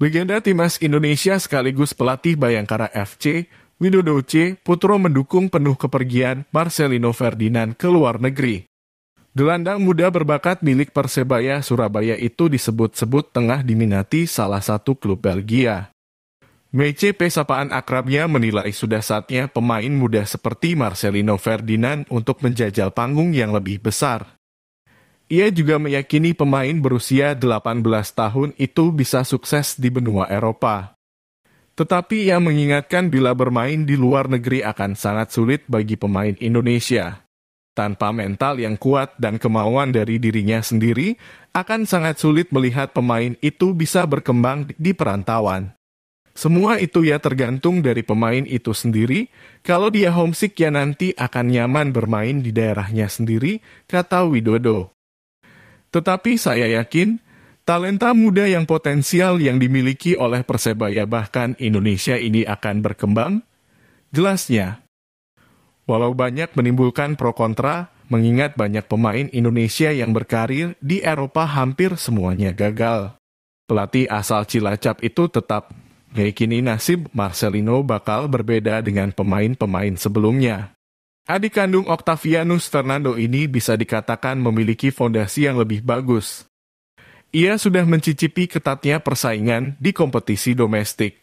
Legenda timnas Indonesia sekaligus pelatih Bayangkara FC, Widodo C. Putro mendukung penuh kepergian Marcelino Ferdinand ke luar negeri. Gelandang muda berbakat milik Persebaya Surabaya itu disebut-sebut tengah diminati salah satu klub Belgia. MCP sapaan akrabnya menilai sudah saatnya pemain muda seperti Marcelino Ferdinand untuk menjajal panggung yang lebih besar. Ia juga meyakini pemain berusia 18 tahun itu bisa sukses di benua Eropa. Tetapi ia mengingatkan bila bermain di luar negeri akan sangat sulit bagi pemain Indonesia. Tanpa mental yang kuat dan kemauan dari dirinya sendiri, akan sangat sulit melihat pemain itu bisa berkembang di perantauan. Semua itu ya tergantung dari pemain itu sendiri. Kalau dia homesick ya nanti akan nyaman bermain di daerahnya sendiri, kata Widodo. Tetapi saya yakin, talenta muda yang potensial yang dimiliki oleh Persebaya bahkan Indonesia ini akan berkembang. Jelasnya, walau banyak menimbulkan pro kontra, mengingat banyak pemain Indonesia yang berkarir di Eropa hampir semuanya gagal. Pelatih asal Cilacap itu tetap meyakini nasib Marcelino bakal berbeda dengan pemain-pemain sebelumnya. Adik kandung Octavianus Fernando ini bisa dikatakan memiliki fondasi yang lebih bagus. Ia sudah mencicipi ketatnya persaingan di kompetisi domestik.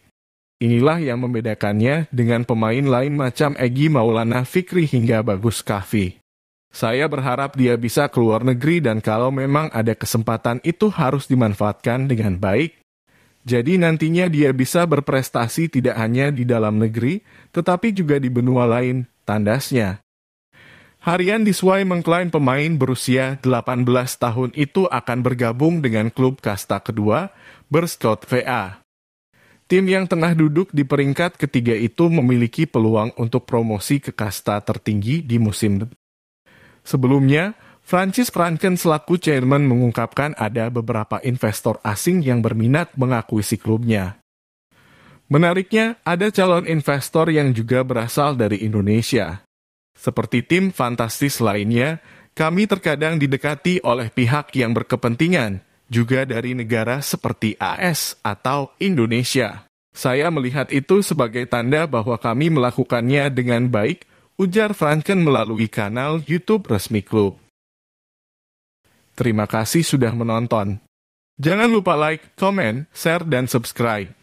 Inilah yang membedakannya dengan pemain lain macam Egi Maulana Fikri hingga Bagus Kahfi. Saya berharap dia bisa keluar negeri dan kalau memang ada kesempatan itu harus dimanfaatkan dengan baik. Jadi nantinya dia bisa berprestasi tidak hanya di dalam negeri, tetapi juga di benua lain, tandasnya. Harian Diswai mengklaim pemain berusia 18 tahun itu akan bergabung dengan klub kasta kedua, Berscott VA. Tim yang tengah duduk di peringkat ketiga itu memiliki peluang untuk promosi ke kasta tertinggi di musim. Sebelumnya, Francis Franken selaku chairman mengungkapkan ada beberapa investor asing yang berminat mengakuisi klubnya. Menariknya, ada calon investor yang juga berasal dari Indonesia. Seperti tim fantastis lainnya, kami terkadang didekati oleh pihak yang berkepentingan, juga dari negara seperti AS atau Indonesia. Saya melihat itu sebagai tanda bahwa kami melakukannya dengan baik, ujar Franken melalui kanal YouTube resmi klub. Terima kasih sudah menonton. Jangan lupa like, komen, share, dan subscribe.